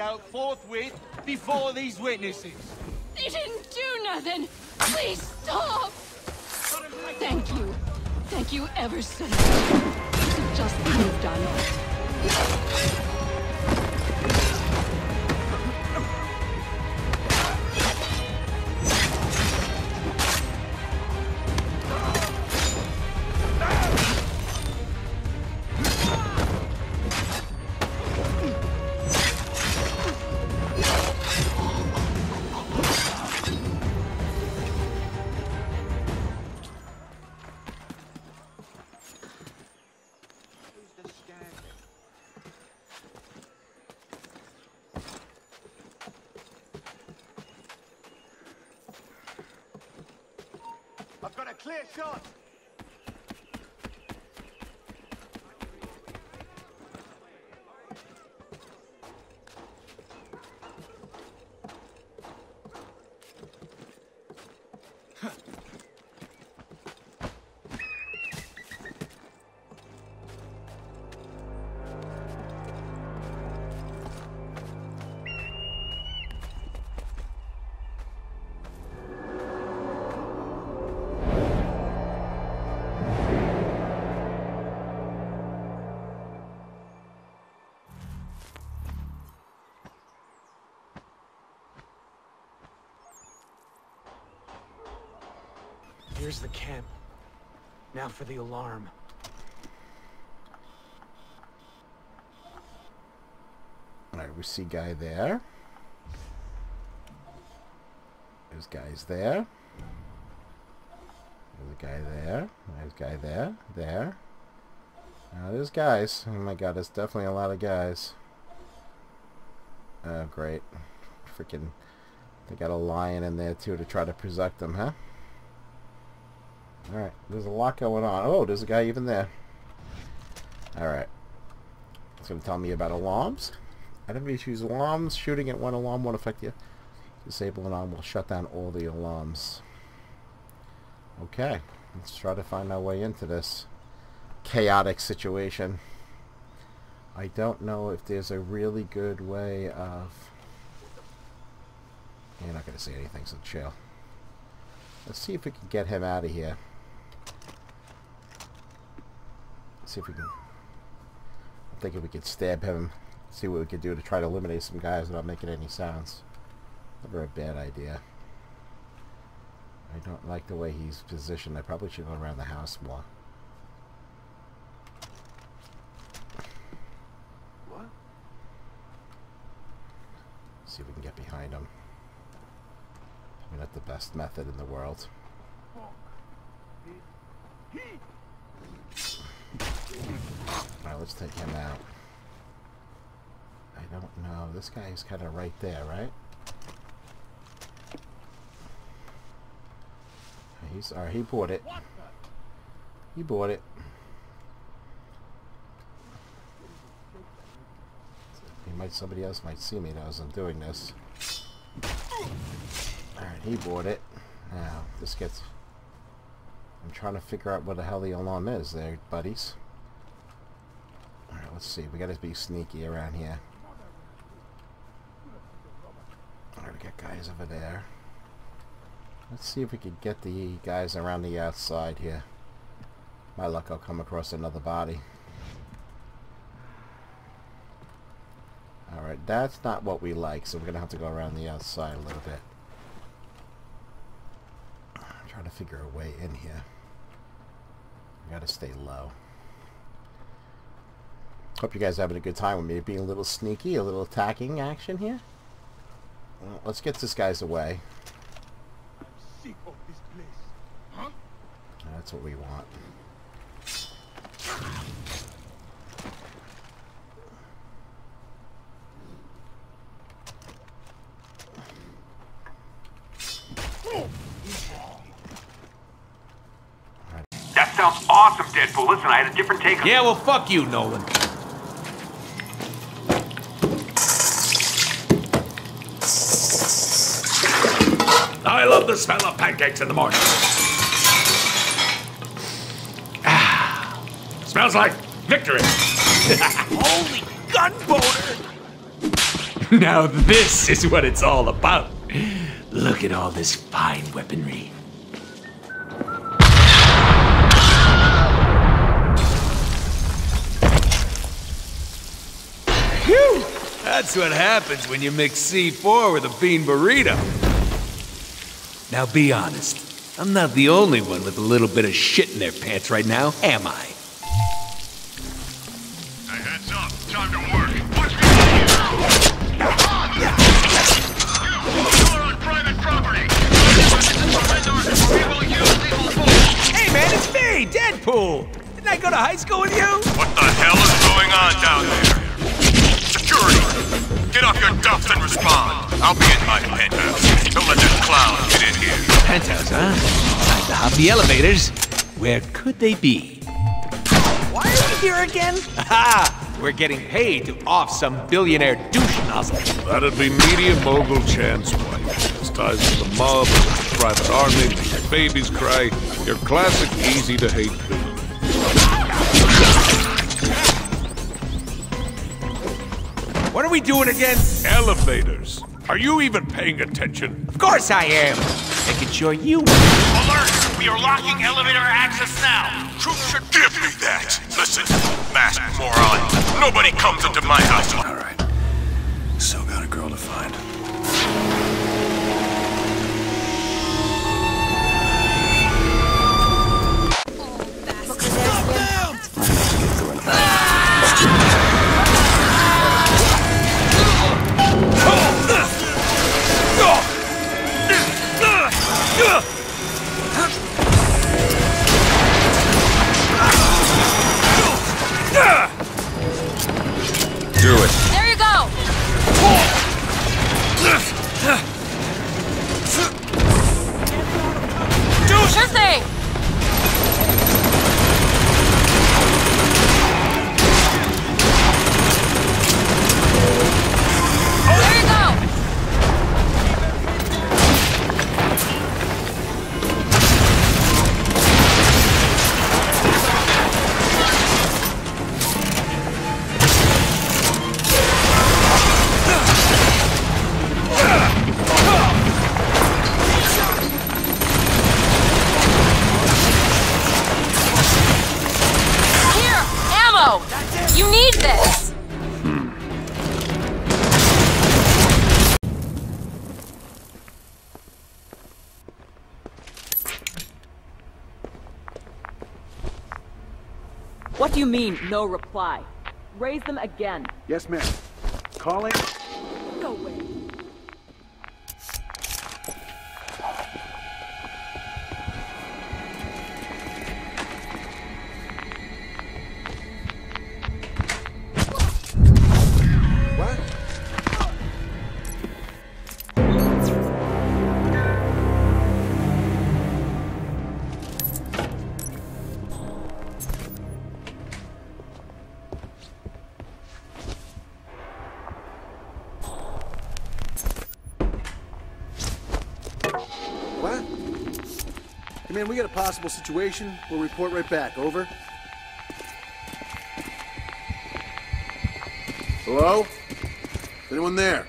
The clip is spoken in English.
out forthwith before these witnesses. They didn't do nothing. Please stop. Thank you. Thank you ever so much. This has just done. A clear shot. Here's the camp. Now for the alarm. Alright, we see guy there. There's guys there. There's a guy there. There's a guy there. There. Now there's guys. Oh my god, there's definitely a lot of guys. Oh, great. Freaking... They got a lion in there too to try to protect them, huh? Alright, there's a lot going on. Oh, there's a guy even there. Alright. It's going to tell me about alarms. Enemies use alarms. Shooting at one alarm won't affect you. Disable an alarm will shut down all the alarms. Okay. Let's try to find our way into this chaotic situation. I don't know if there's a really good way of... You're not going to say anything, so chill. Let's see if we can get him out of here. See if we can... I'm thinking we could stab him. See what we could do to try to eliminate some guys without making any sounds. Never a bad idea. I don't like the way he's positioned. I probably should go around the house more. What? See if we can get behind him. Probably not the best method in the world. Alright, let's take him out. I don't know. This guy is kind of right there, right? He's alright. He bought it. He bought it. He might. Somebody else might see me as I'm doing this. Alright, he bought it. Now this gets. I'm trying to figure out what the hell the alarm is, there, buddies. Alright, let's see. We gotta be sneaky around here. Alright, we got guys over there. Let's see if we can get the guys around the outside here. My luck, I'll come across another body. Alright, that's not what we like, so we're gonna have to go around the outside a little bit. Trying to figure a way in here. We gotta stay low. Hope you guys are having a good time with me being a little sneaky, a little attacking action here. Well, let's get this guy's away. Sick of this place. Huh? That's what we want. That sounds awesome, Deadpool. Listen, I had a different take on Yeah, well, fuck you, Nolan. I love the smell of pancakes in the morning. Ah, smells like victory. Holy gunpowder! Now this is what it's all about. Look at all this fine weaponry. That's what happens when you mix C4 with a bean burrito. Now be honest. I'm not the only one with a little bit of shit in their pants right now, am I? Hey, heads up. Time to work. Watch behind you. You're on private property. We will use lethal force. Hey man, it's me, Deadpool! Didn't I go to high school with you? What the hell is going on down there? Security! Get off your duffs and respond. I'll be in my penthouse. Don't let this clown get in here. Penthouse, huh? Time to hop the elevators. Where could they be? Why are we here again? Ha! We're getting paid to off some billionaire douche nozzle. That'd be media mogul Chance White. His ties to the mob, the private army, babies cry. Your classic easy-to-hate villain. What are we doing again? Elevators. Are you even paying attention? Of course I am. Making sure you. Alert! We are locking elevator access now. Troops should give me that. Listen, masked moron. Nobody comes into my house. Ammo! You need this! What do you mean, no reply? Raise them again. Yes, ma'am. Calling. No way. Hey man, we got a possible situation. We'll report right back. Over. Hello? Is anyone there?